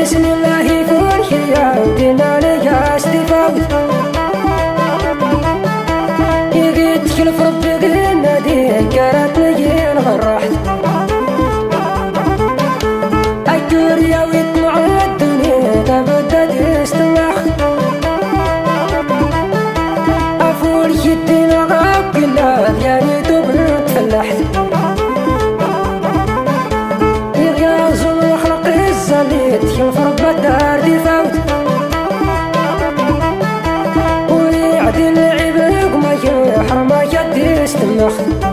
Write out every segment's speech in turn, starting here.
Isn't nacht.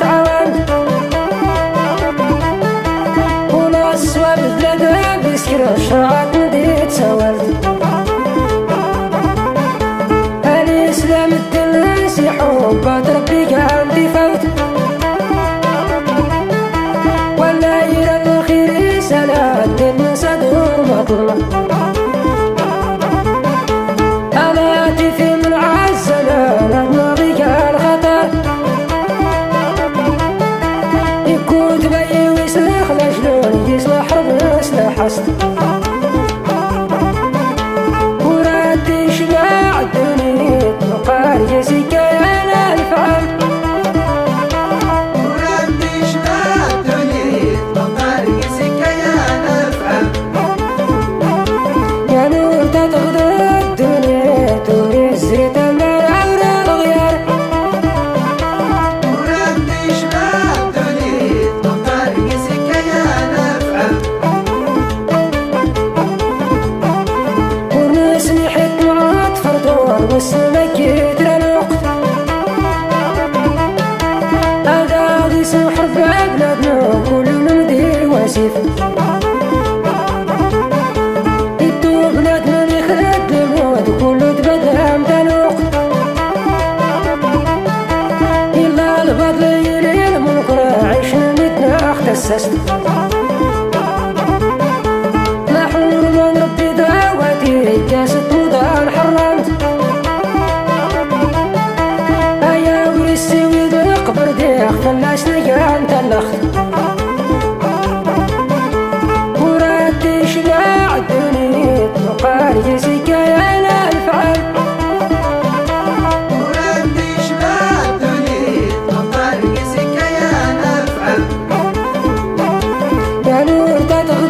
تعود. ولا السواب ثلاثة بسكر شرعت مديت سولت أنا سلام الدلس يحب ربي عندي فوت ولا يرى الخير سلا الدين صدور مطلع يكون تبي ويسلخ لجنون يصلح حرب يصلح حسد متنا اختصست محور من ربي دعواتي كاسة وضع حرمت فلاش نقان تلخت. ورد شباع الدنيا وقال جسيكا Yanımda da